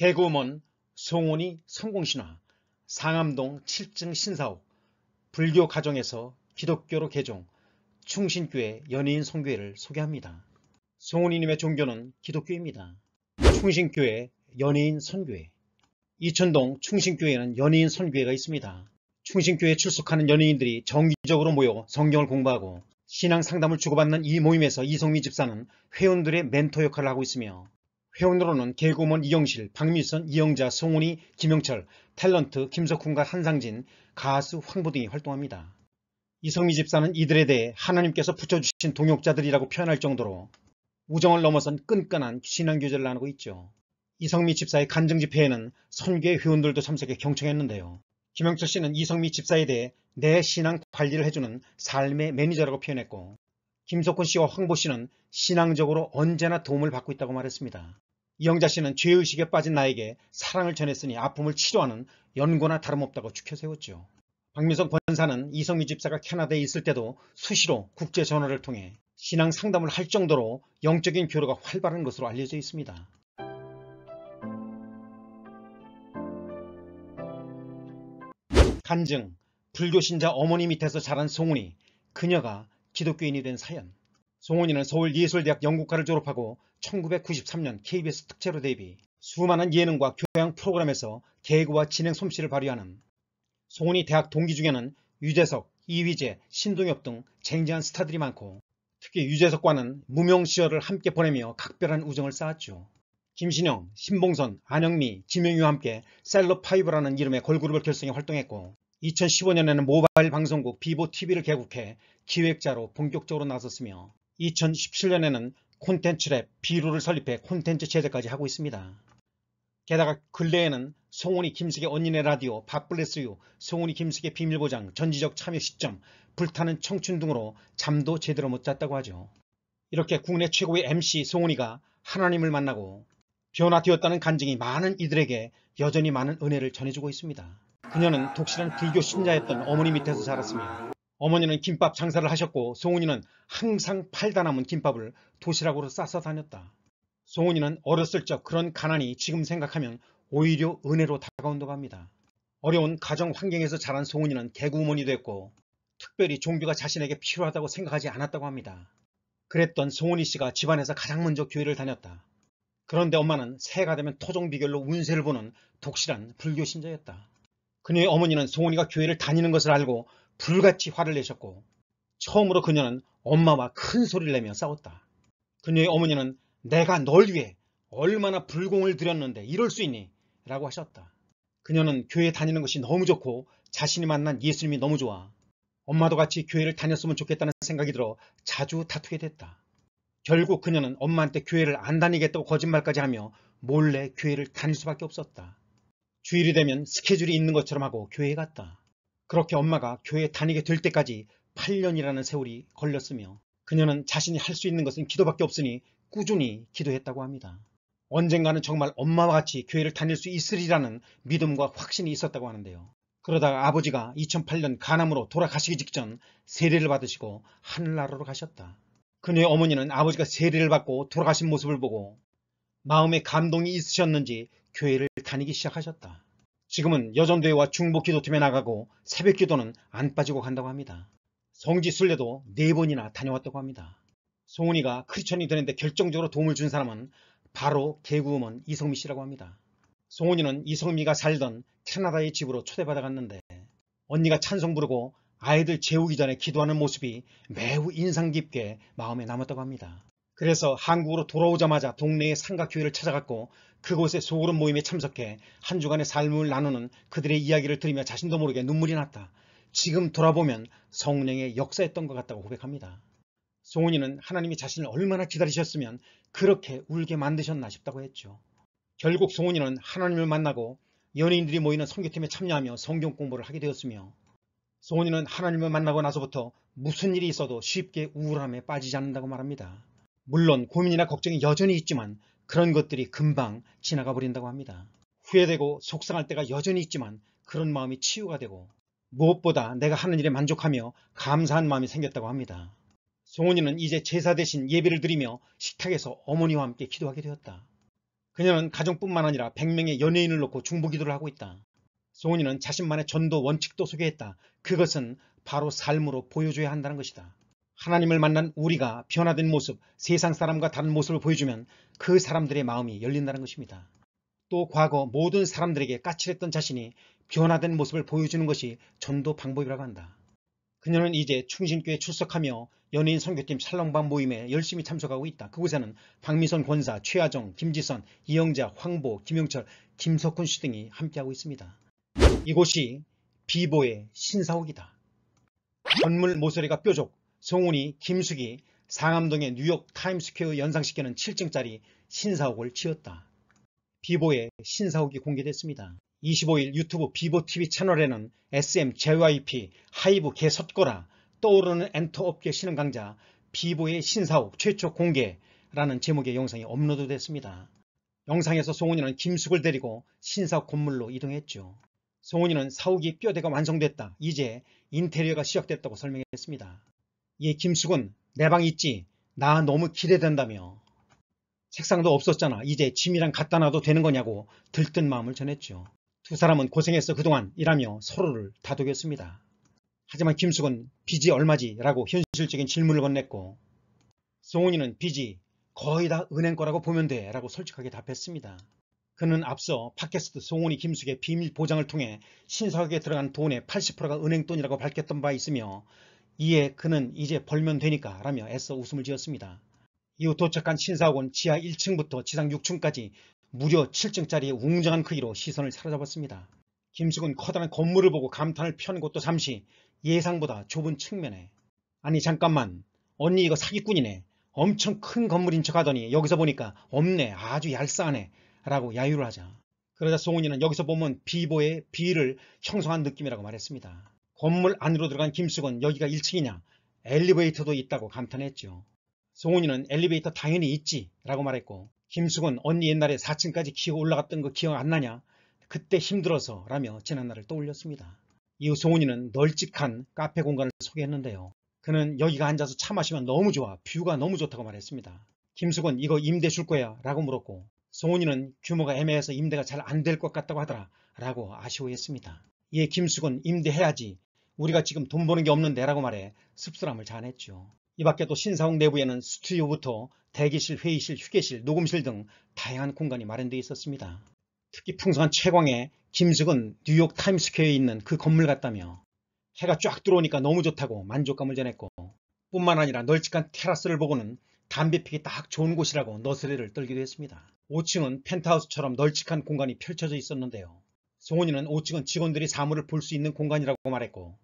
개그우먼 송원이 성공신화 상암동 7층 신사옥 불교 가정에서 기독교로 개종 충신교회 연예인 성교회를 소개합니다. 송원이님의 종교는 기독교입니다. 충신교회 연예인 선교회 이천동 충신교회에는 연예인 선교회가 있습니다. 충신교회에 출석하는 연예인들이 정기적으로 모여 성경을 공부하고 신앙 상담을 주고받는 이 모임에서 이성미 집사는 회원들의 멘토 역할을 하고 있으며 회원으로는 개그우먼 이영실, 박미선, 이영자, 송은이, 김영철, 탤런트 김석훈과 한상진, 가수 황보 등이 활동합니다. 이성미 집사는 이들에 대해 하나님께서 붙여주신 동역자들이라고 표현할 정도로 우정을 넘어선 끈끈한 신앙교제를 나누고 있죠. 이성미 집사의 간증집회에는 선교회 회원들도 참석해 경청했는데요. 김영철 씨는 이성미 집사에 대해 내 신앙 관리를 해주는 삶의 매니저라고 표현했고 김석훈 씨와 황보 씨는 신앙적으로 언제나 도움을 받고 있다고 말했습니다. 이영자 씨는 죄의식에 빠진 나에게 사랑을 전했으니 아픔을 치료하는 연고나 다름없다고 추켜 세웠죠. 박민석 권사는 이성미 집사가 캐나다에 있을 때도 수시로 국제 전화를 통해 신앙 상담을 할 정도로 영적인 교류가 활발한 것으로 알려져 있습니다. 간증, 불교 신자 어머니 밑에서 자란 송은이, 그녀가 기독교인이 된 사연. 송은이는 서울예술대학 연극과를 졸업하고 1993년 KBS 특채로 데뷔, 수많은 예능과 교양 프로그램에서 개그와 진행 솜씨를 발휘하는 송은이 대학 동기 중에는 유재석, 이휘재, 신동엽 등 쟁쟁한 스타들이 많고 특히 유재석과는 무명 시절을 함께 보내며 각별한 우정을 쌓았죠. 김신영, 신봉선, 안영미, 김영유와 함께 셀럽5라는 이름의 걸그룹을 결성해 활동했고 2015년에는 모바일 방송국 비보TV를 개국해 기획자로 본격적으로 나섰으며 2017년에는 콘텐츠 랩 비루를 설립해 콘텐츠 제작까지 하고 있습니다. 게다가 근래에는 송은이 김숙의 언니네 라디오, 밥블레스유, 송은이 김숙의 비밀보장, 전지적 참여 시점, 불타는 청춘 등으로 잠도 제대로 못 잤다고 하죠. 이렇게 국내 최고의 MC 송은이가 하나님을 만나고 변화되었다는 간증이 많은 이들에게 여전히 많은 은혜를 전해주고 있습니다. 그녀는 독실한 불교 신자였던 어머니 밑에서 자랐으며 어머니는 김밥 장사를 하셨고 송은이는 항상 팔다 남은 김밥을 도시락으로 싸서 다녔다. 송은이는 어렸을 적 그런 가난이 지금 생각하면 오히려 은혜로 다가온다고 합니다. 어려운 가정 환경에서 자란 송은이는 개구우먼이 됐고 특별히 종교가 자신에게 필요하다고 생각하지 않았다고 합니다. 그랬던 송은이 씨가 집안에서 가장 먼저 교회를 다녔다. 그런데 엄마는 새해가 되면 토종 비결로 운세를 보는 독실한 불교 신자였다. 그녀의 어머니는 송은이가 교회를 다니는 것을 알고 불같이 화를 내셨고 처음으로 그녀는 엄마와 큰 소리를 내며 싸웠다. 그녀의 어머니는 내가 널 위해 얼마나 불공을 들였는데 이럴 수 있니? 라고 하셨다. 그녀는 교회 다니는 것이 너무 좋고 자신이 만난 예수님이 너무 좋아. 엄마도 같이 교회를 다녔으면 좋겠다는 생각이 들어 자주 다투게 됐다. 결국 그녀는 엄마한테 교회를 안 다니겠다고 거짓말까지 하며 몰래 교회를 다닐 수밖에 없었다. 주일이 되면 스케줄이 있는 것처럼 하고 교회에 갔다. 그렇게 엄마가 교회에 다니게 될 때까지 8년이라는 세월이 걸렸으며 그녀는 자신이 할 수 있는 것은 기도밖에 없으니 꾸준히 기도했다고 합니다. 언젠가는 정말 엄마와 같이 교회를 다닐 수 있으리라는 믿음과 확신이 있었다고 하는데요. 그러다가 아버지가 2008년 간암으로 돌아가시기 직전 세례를 받으시고 하늘나라로 가셨다. 그녀의 어머니는 아버지가 세례를 받고 돌아가신 모습을 보고 마음에 감동이 있으셨는지 교회를 다니기 시작하셨다. 지금은 여전대회와 중보기도팀에 나가고 새벽기도는 안 빠지고 간다고 합니다. 성지 순례도 네 번이나 다녀왔다고 합니다. 송은이가 크리스천이 되는데 결정적으로 도움을 준 사람은 바로 개구우먼 이성미 씨라고 합니다. 송은이는 이성미가 살던 캐나다의 집으로 초대받아 갔는데 언니가 찬송 부르고 아이들 재우기 전에 기도하는 모습이 매우 인상 깊게 마음에 남았다고 합니다. 그래서 한국으로 돌아오자마자 동네의 상가교회를 찾아갔고 그곳에 소그룹 모임에 참석해 한 주간의 삶을 나누는 그들의 이야기를 들으며 자신도 모르게 눈물이 났다. 지금 돌아보면 성령의 역사였던 것 같다고 고백합니다. 송은이는 하나님이 자신을 얼마나 기다리셨으면 그렇게 울게 만드셨나 싶다고 했죠. 결국 송은이는 하나님을 만나고 연예인들이 모이는 성교팀에 참여하며 성경 공부를 하게 되었으며 송은이는 하나님을 만나고 나서부터 무슨 일이 있어도 쉽게 우울함에 빠지지 않는다고 말합니다. 물론 고민이나 걱정이 여전히 있지만 그런 것들이 금방 지나가 버린다고 합니다. 후회되고 속상할 때가 여전히 있지만 그런 마음이 치유가 되고 무엇보다 내가 하는 일에 만족하며 감사한 마음이 생겼다고 합니다. 송은이는 이제 제사 대신 예배를 드리며 식탁에서 어머니와 함께 기도하게 되었다. 그녀는 가정뿐만 아니라 100명의 연예인을 놓고 중보기도를 하고 있다. 송은이는 자신만의 전도 원칙도 소개했다. 그것은 바로 삶으로 보여줘야 한다는 것이다. 하나님을 만난 우리가 변화된 모습, 세상 사람과 다른 모습을 보여주면 그 사람들의 마음이 열린다는 것입니다. 또 과거 모든 사람들에게 까칠했던 자신이 변화된 모습을 보여주는 것이 전도 방법이라고 한다. 그녀는 이제 충신교에 출석하며 연예인 선교팀 살롱방 모임에 열심히 참석하고 있다. 그곳에는 박미선 권사, 최화정, 김지선, 이영자, 황보, 김용철, 김석훈 씨 등이 함께하고 있습니다. 이곳이 비보의 신사옥이다. 건물 모서리가 뾰족, 송은이, 김숙이 상암동의 뉴욕 타임스퀘어 연상시키는 7층짜리 신사옥을 지었다. 비보의 신사옥이 공개됐습니다. 25일 유튜브 비보TV 채널에는 SM, JYP, 하이브, 게 섰거라, 떠오르는 엔터 업계 신흥 강자, 비보의 신사옥 최초 공개라는 제목의 영상이 업로드됐습니다. 영상에서 송은이는 김숙을 데리고 신사옥 건물로 이동했죠. 송은이는 사옥이 뼈대가 완성됐다. 이제 인테리어가 시작됐다고 설명했습니다. 이에 김숙은 내 방 있지? 나 너무 기대된다며 책상도 없었잖아. 이제 짐이랑 갖다 놔도 되는 거냐고 들뜬 마음을 전했죠. 두 사람은 고생했어 그동안 이라며 서로를 다독였습니다. 하지만 김숙은 빚이 얼마지? 라고 현실적인 질문을 건넸고 송은이는 빚이 거의 다 은행 거라고 보면 돼 라고 솔직하게 답했습니다. 그는 앞서 팟캐스트 송은이 김숙의 비밀 보장을 통해 신사옥에 들어간 돈의 80%가 은행 돈이라고 밝혔던 바 있으며 이에 그는 이제 벌면 되니까 라며 애써 웃음을 지었습니다. 이후 도착한 신사옥은 지하 1층부터 지상 6층까지 무려 7층짜리의 웅장한 크기로 시선을 사로잡았습니다. 김숙은 커다란 건물을 보고 감탄을 펴는 것도 잠시 예상보다 좁은 측면에 아니 잠깐만 언니 이거 사기꾼이네 엄청 큰 건물인 척 하더니 여기서 보니까 없네 아주 얄쌍하네 라고 야유를 하자 그러자 송은이는 여기서 보면 비보의 비를 형성한 느낌이라고 말했습니다. 건물 안으로 들어간 김숙은 여기가 1층이냐 엘리베이터도 있다고 감탄했죠. 송은이는 엘리베이터 당연히 있지 라고 말했고 김숙은 언니 옛날에 4층까지 기어 올라갔던 거 기억 안 나냐 그때 힘들어서 라며 지난날을 떠올렸습니다. 이후 송은이는 널찍한 카페 공간을 소개했는데요. 그는 여기가 앉아서 차 마시면 너무 좋아 뷰가 너무 좋다고 말했습니다. 김숙은 이거 임대 줄 거야 라고 물었고 송은이는 규모가 애매해서 임대가 잘 안 될 것 같다고 하더라 라고 아쉬워했습니다. 이에 김숙은 임대해야지 우리가 지금 돈 버는 게 없는데 라고 말해 씁쓸함을 자아냈죠. 이 밖에 도 신사옥 내부에는 스튜디오부터 대기실, 회의실, 휴게실, 녹음실 등 다양한 공간이 마련되어 있었습니다. 특히 풍성한 채광에 김숙은 뉴욕 타임스퀘어에 있는 그 건물 같다며 해가 쫙 들어오니까 너무 좋다고 만족감을 전했고 뿐만 아니라 널찍한 테라스를 보고는 담배 피기 딱 좋은 곳이라고 너스레를 떨기도 했습니다. 5층은 펜트하우스처럼 널찍한 공간이 펼쳐져 있었는데요. 송은이는 5층은 직원들이 사무를 볼 수 있는 공간이라고 말했고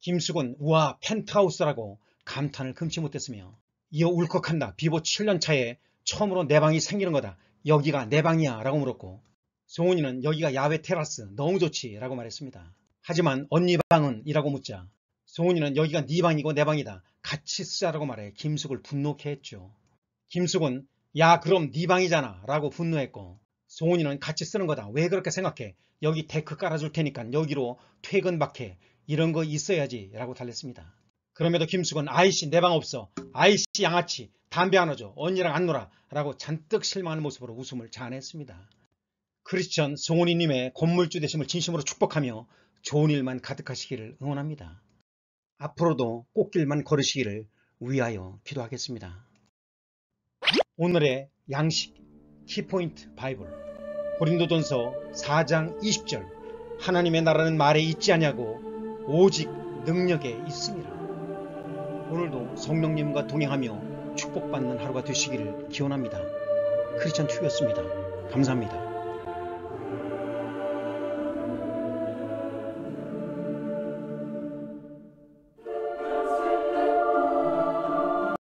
김숙은 우와 펜트하우스라고 감탄을 금치 못했으며 이어 울컥한다. 비보 7년 차에 처음으로 내 방이 생기는 거다. 여기가 내 방이야 라고 물었고 송은이는 여기가 야외 테라스 너무 좋지 라고 말했습니다. 하지만 언니 방은? 이라고 묻자 송은이는 여기가 네 방이고 내 방이다. 같이 쓰자라고 말해 김숙을 분노케 했죠. 김숙은 야 그럼 네 방이잖아 라고 분노했고 송은이는 같이 쓰는 거다. 왜 그렇게 생각해? 여기 데크 깔아줄 테니까 여기로 퇴근 박해. 이런 거 있어야지 라고 달랬습니다. 그럼에도 김숙은 아이씨 내 방 없어. 아이씨 양아치 담배 하나 줘. 언니랑 안 놀아. 라고 잔뜩 실망하는 모습으로 웃음을 자아냈습니다. 크리스천 송은이님의 건물주 되심을 진심으로 축복하며 좋은 일만 가득하시기를 응원합니다. 앞으로도 꽃길만 걸으시기를 위하여 기도하겠습니다. 오늘의 양식 키포인트 바이블 고린도전서 4장 20절 하나님의 나라는 말에 있지 않냐고 오직 능력에 있습니다. 오늘도 성령님과 동행하며 축복받는 하루가 되시기를 기원합니다. 크리스천 튜였습니다. 감사합니다.